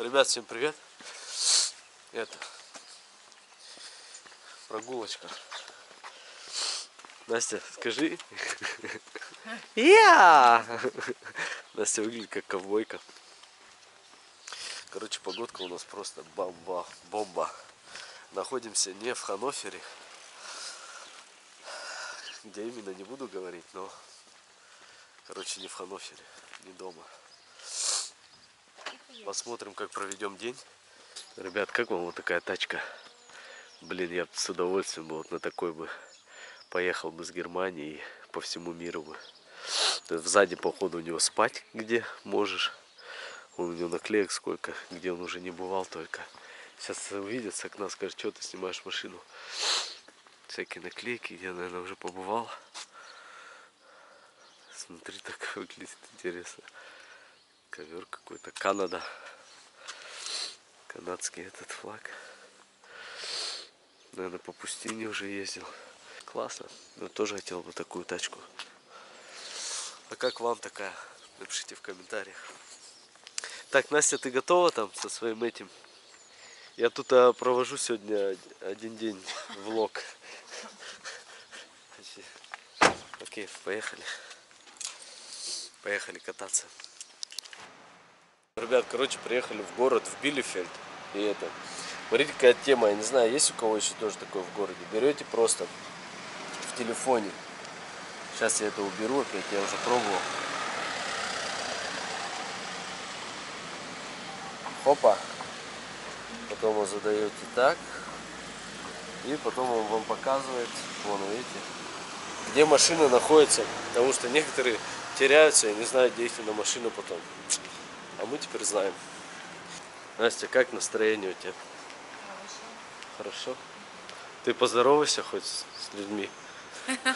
Ребят, всем привет. Это прогулочка. Настя, скажи. Я! Настя выглядит как ковбойка. Короче, погодка у нас просто бомба, бомба. Находимся не в Ханофере, где именно не буду говорить, но, короче, не в Ханофере, не дома. Посмотрим, как проведем день. Ребят, как вам вот такая тачка? Блин, я с удовольствием бы вот на такой бы поехал бы с Германии по всему миру бы. Сзади, походу, у него спать где можешь. Он у него наклеек сколько, где он уже не бывал только. Сейчас увидят с окна, скажет, что ты снимаешь машину. Всякие наклейки, я, наверное, уже побывал. Смотри, так выглядит интересно. Ковер какой-то. Канада. Канадский этот флаг. Наверное, по пустыне уже ездил. Классно. Но тоже хотел бы такую тачку. А как вам такая? Напишите в комментариях. Так, Настя, ты готова там со своим этим? Я тут а, провожу сегодня один день влог. Окей, поехали. Поехали кататься. Ребят, короче, приехали в город, в Билефельд. И это, смотрите, какая тема, я не знаю, есть у кого еще тоже такое в городе. Берете просто в телефоне. Сейчас я это уберу опять, я уже пробовал. Хопа. Потом вы задаете так. И потом он вам показывает, вон видите, где машина находится. Потому что некоторые теряются и не знают, где их на машину потом. А мы теперь знаем. Настя, как настроение у тебя? Хорошо. Хорошо? Ты поздоровайся хоть с с людьми. Привет.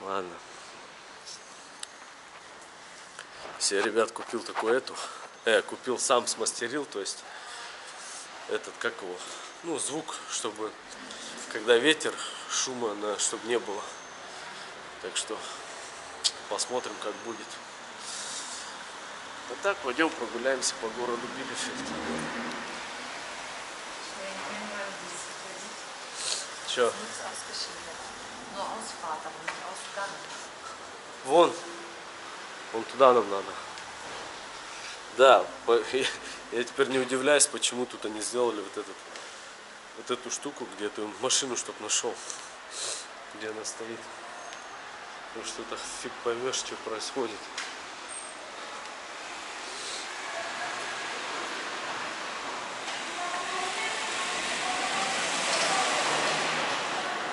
Ладно. Все, ребят, купил такую эту. Э, купил сам смастерил, то есть этот, как его, ну, звук, чтобы, когда ветер, шума, на, чтобы не было. Так что посмотрим, как будет. А так, пойдем прогуляемся по городу Билефельд. Че? Вон. Вон туда нам надо. Да, я теперь не удивляюсь, почему тут они сделали вот этот вот эту штуку, где ты машину чтоб нашел, где она стоит. Потому что это фиг поймешь, что происходит.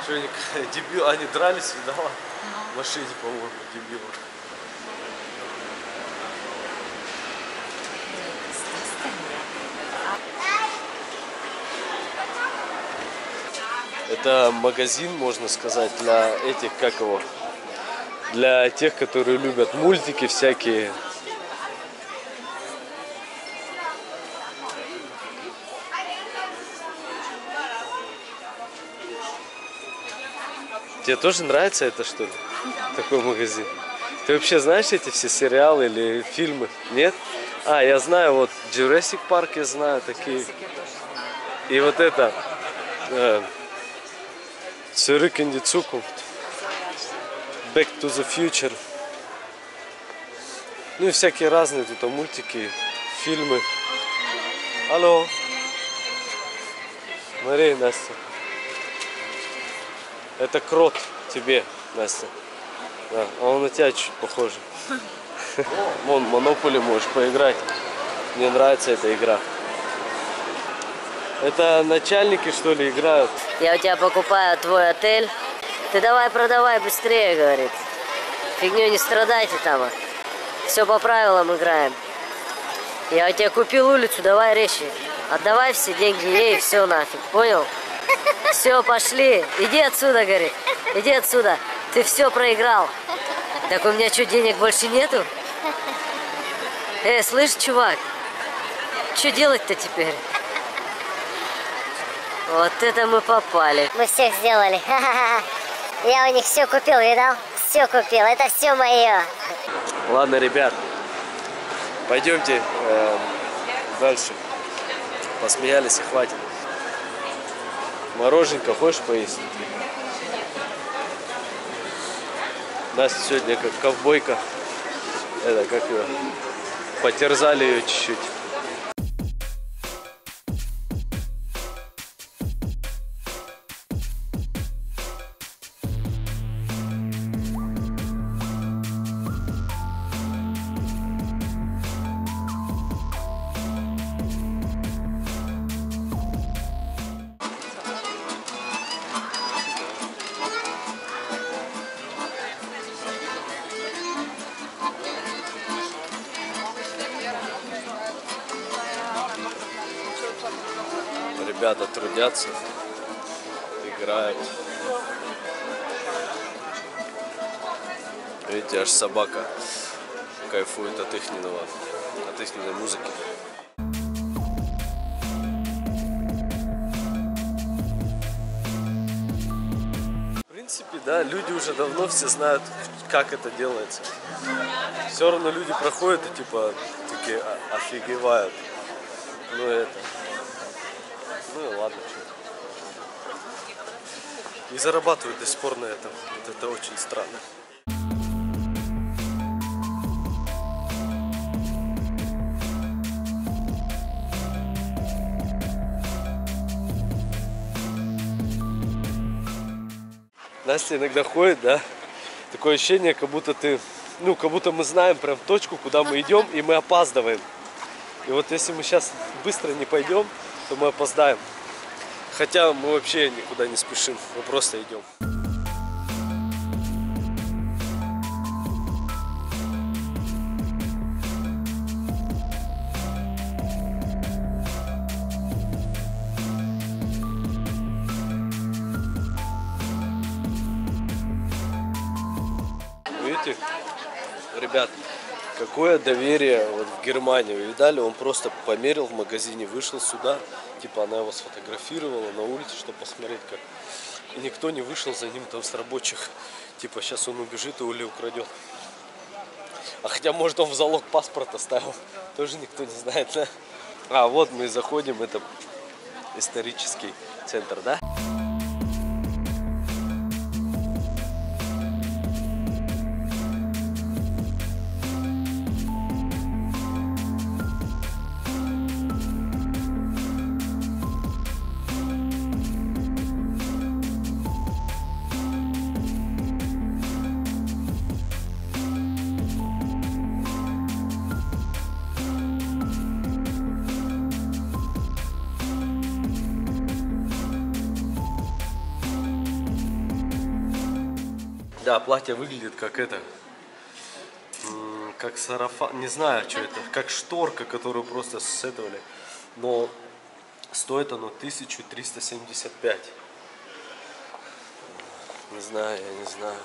Что они, дебил, они дрались, видала? В машине, по-моему, дебилы. Это магазин, можно сказать, для этих, как его, для тех, которые любят мультики всякие. Тебе тоже нравится это, что ли? Такой магазин. Ты вообще знаешь эти все сериалы или фильмы? Нет? А, я знаю, вот Jurassic Park я знаю, такие. И вот это. Э, Zukunft. Back to the Future. Ну и всякие разные тут мультики, фильмы. Алло. Смотри, Настя. Это крот тебе, Настя. Да, а он на тебя чуть похож. Вон, Монополи можешь поиграть. Мне нравится эта игра. Это начальники, что ли, играют? Я у тебя покупаю твой отель. Ты давай продавай быстрее, говорит. Фигню не страдайте там. Все по правилам играем. Я у тебя купил улицу, давай резче. Отдавай все деньги ей, все нафиг, понял? Все, пошли. Иди отсюда, говорит. Иди отсюда. Ты все проиграл. Так у меня что, денег больше нету? Эй, слышь, чувак, что делать-то теперь? Вот это мы попали. Мы всех сделали. Я у них все купил, видал? Все купил. Это все мое. Ладно, ребят. Пойдемте э, дальше. Посмеялись и хватит. Мороженка хочешь поесть? Настя сегодня как ковбойка. Это как ее? Потерзали ее чуть-чуть. Ребята трудятся, играют. Видите, аж собака кайфует от ихнего, от ихней музыки. В принципе, да, люди уже давно все знают, как это делается. Все равно люди проходят и типа такие «А- офигевают. Ну это. Ну и ладно, что. И зарабатывают до сих пор на этом. Вот это очень странно. Настя иногда ходит, да? Такое ощущение, как будто ты, ну, как будто мы знаем прям точку, куда мы идем, и мы опаздываем. И вот если мы сейчас быстро не пойдем, то мы опоздаем. Хотя мы вообще никуда не спешим, мы просто идем. Видите, ребят, какое доверие вот в Германию. Видали, он просто померил в магазине, вышел сюда, типа она его сфотографировала на улице, чтобы посмотреть как. И никто не вышел за ним там с рабочих. Типа сейчас он убежит и Ули украдет. А хотя может он в залог паспорт оставил. Тоже никто не знает, да? А, вот мы заходим, это исторический центр, да? Да, платье выглядит как это, как сарафан, не знаю, что это, как шторка, которую просто сетовали. Но стоит оно 1375. Не знаю, я не знаю.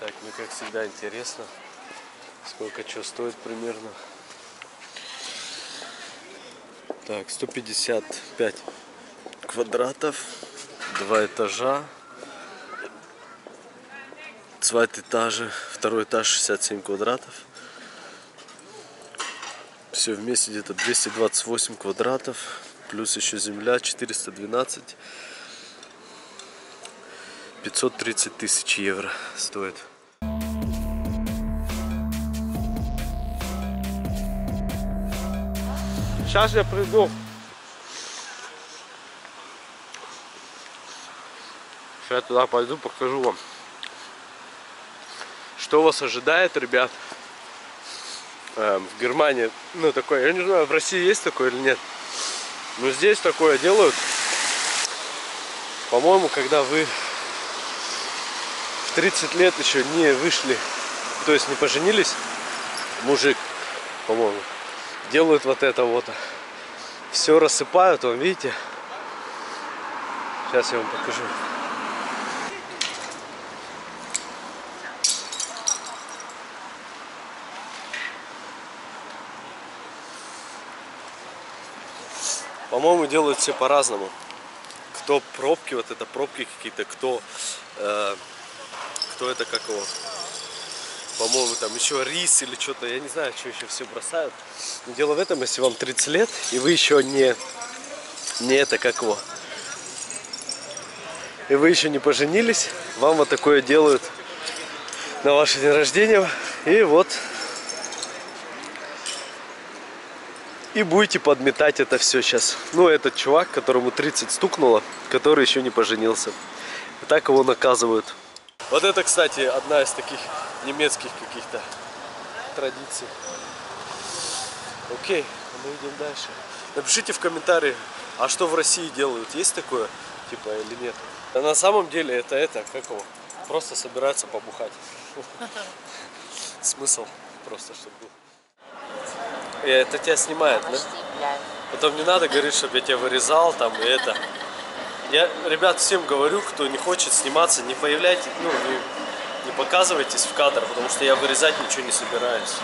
Так, мне как всегда интересно, сколько что стоит примерно. Так, 155 квадратов, два этажа, два этажа, второй этаж 67 квадратов. Все вместе где-то 228 квадратов, плюс еще земля 412. 530 тысяч евро стоит. Сейчас я приду. Сейчас я туда пойду, покажу вам. Что вас ожидает, ребят? Эм, в Германии, ну такое, я не знаю, в России есть такое или нет. Но здесь такое делают. По-моему, когда вы в 30 лет еще не вышли, то есть не поженились, мужик, по-моему, делают вот это вот. Все рассыпают, вам видите? Сейчас я вам покажу. По-моему, делают все по-разному. кто пробки, вот это пробки какие-то, кто, э, кто это как его, по-моему, там еще рис или что-то, я не знаю, что еще все бросают. Дело в этом, если вам 30 лет, и вы еще не, не это как его, и вы еще не поженились, вам вот такое делают на ваше день рождения. И вот и будете подметать это все сейчас. Ну, этот чувак, которому 30 стукнуло, который еще не поженился. И так его наказывают. Вот это, кстати, одна из таких немецких каких-то традиций. Окей, мы идем дальше. Напишите в комментарии, а что в России делают? Есть такое, типа, или нет? А на самом деле это это, как его? Просто собираются побухать. Смысл просто, чтобы был. И это тебя снимает, да? Потом не надо говорить, чтобы я тебя вырезал там и это. Я, ребят, всем говорю, кто не хочет сниматься, не появляйтесь, ну, не, не показывайтесь в кадр, потому что я вырезать ничего не собираюсь.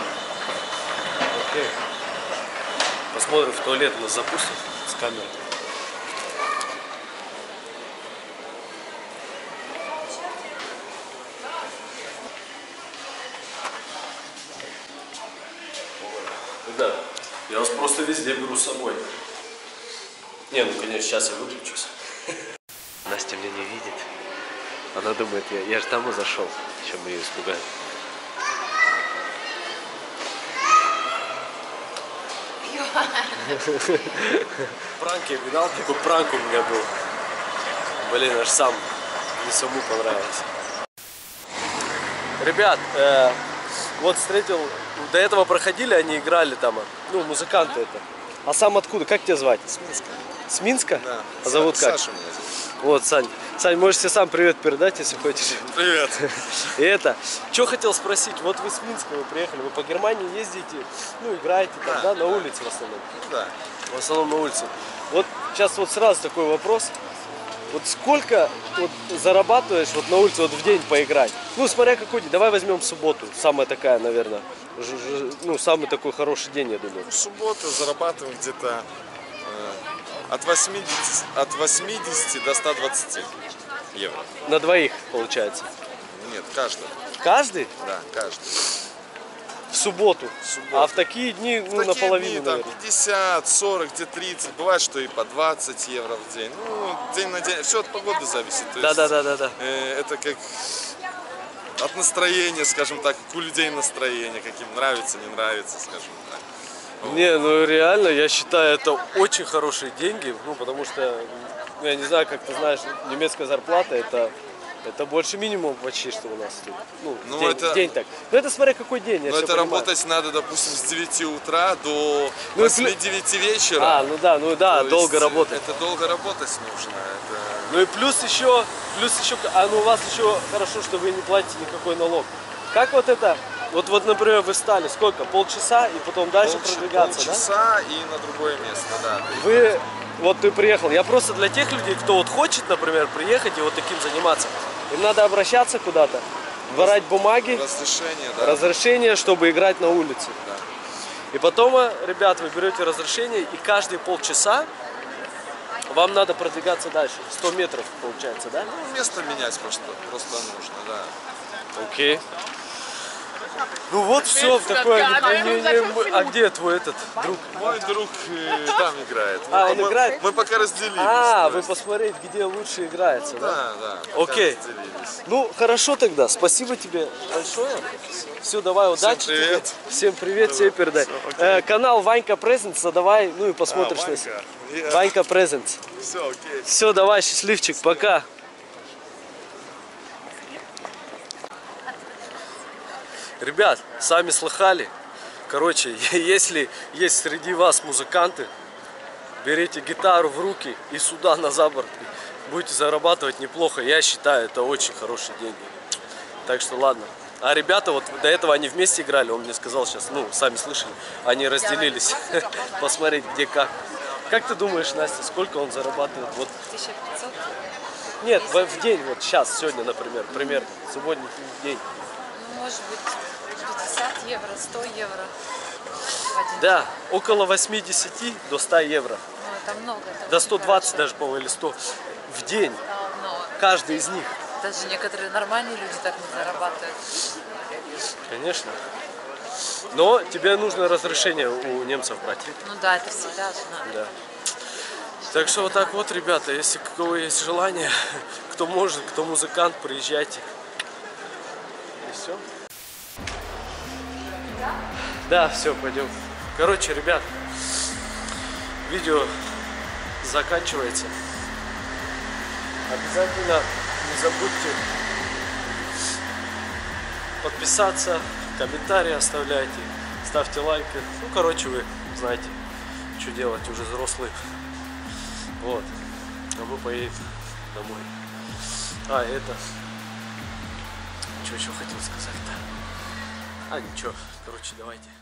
Окей. Посмотрим, в туалет нас запустят с камерой. Да, я вас просто везде беру с собой. Не, ну конечно, сейчас я выключусь. Настя меня не видит. Она думает, я, я же там и зашел. Чем мы ее испугаем. Пранк я видал, такой пранк у меня был. Блин, аж сам не саму понравился. Ребят, э, вот встретил, до этого проходили, они играли там, ну, музыканты это. А сам откуда? Как тебя звать? С Минска. С Минска? Да. А зовут как? Саша меня зовут. Вот, Сань. Сань, можешь себе сам привет передать, если хочешь. Привет. И это, что хотел спросить, вот вы с Минска вы приехали, вы по Германии ездите, ну, играете там, да, Да, на да. улице в основном. Да. В основном на улице. Вот сейчас вот сразу такой вопрос. Вот сколько вот зарабатываешь вот на улице вот в день поиграть? Ну, смотря какой день. Давай возьмем субботу. Самая такая, наверное, ж- ж- ну, самый такой хороший день, я думаю. В субботу зарабатываем где-то э, от 80, от 80 до 120 евро. На двоих, получается. Нет, каждый. Каждый? Да, каждый. В субботу. В субботу. А в такие дни, ну, Такие наполовину, дни, там наверное. 50, 40, где 30. Бывает, что и по 20 евро в день. Ну, день на день. Все от погоды зависит. То Да, есть, да, да, да, да. э, это как от настроения, скажем так, у людей настроение, каким нравится, не нравится, скажем так. Не, ну реально, я считаю, это очень хорошие деньги, ну, потому что, ну, я не знаю, как ты знаешь, немецкая зарплата это, это больше минимум почти, что у нас тут. Ну, Ну, день, это- день так. Ну, это смотря какой день, я Но это понимаю. работать надо, допустим, с 9 утра до Ну и плю- 8-9 вечера. А, ну да, ну да, То долго работать. Это долго работать нужно. Это... Ну и плюс еще, плюс еще, а ну у вас еще хорошо, что вы не платите никакой налог. Как вот это, вот, вот, например, вы встали, сколько, полчаса и потом дальше Полч- продвигаться, да? полчаса и на другое место, да. Вы, вот ты приехал, я просто для тех людей, кто вот хочет, например, приехать и вот таким заниматься, им надо обращаться куда-то, брать бумаги, Разрешение, да. разрешение, чтобы играть на улице. Да. И потом, э, ребят, вы берете разрешение, и каждые полчаса вам надо продвигаться дальше. 100 метров получается, да? Ну, место менять просто, просто нужно, да. Окей. Ну вот все, такое. не- не- не- А где твой этот друг? Мой друг э, там играет. А, Мы- он мы- играет? Мы пока разделились. А, вы посмотреть, где лучше играется, да? Да, да. пока Окей. разделились. Ну, хорошо тогда. Спасибо тебе большое. Все, давай, удачи тебе. привет. Всем привет, тебе передай. Э, канал Ванька Презентс, задавай, ну и посмотришь А, нас. Ванька. Презентс. Все, окей. Все, давай, счастливчик, пока. Ребят, сами слыхали. Короче, если есть среди вас музыканты, берите гитару в руки и сюда на заборд. Будете зарабатывать неплохо. Я считаю, это очень хорошие деньги. Так что ладно. А ребята, вот до этого они вместе играли, он мне сказал сейчас, ну, сами слышали, они разделились. Посмотреть, где как. Как ты думаешь, Настя, сколько он зарабатывает? Вот 1500. нет, в, в день, вот сейчас, сегодня, например, примерно, сегодня день. Может быть, 50 евро, 100 евро Да, около 80 до 100 евро. Ну, это много. это До очень 120 хорошо. даже, по-моему, или 100. в день. Но Каждый из них. даже некоторые нормальные люди так не зарабатывают. Конечно. Но тебе нужно разрешение у немцев брать. Ну да, это всегда надо. Да. Так что вот так вот, ребята, если у кого есть желание, кто может, кто музыкант, приезжайте. И все. Да, все, пойдем. Короче, ребят, видео заканчивается. Обязательно не забудьте подписаться, комментарии оставляйте, ставьте лайки. Ну, короче, вы знаете, что делать, уже взрослые. Вот. А мы поедем домой. А, это... Что еще хотел сказать-то? А, ничего. Короче, давайте.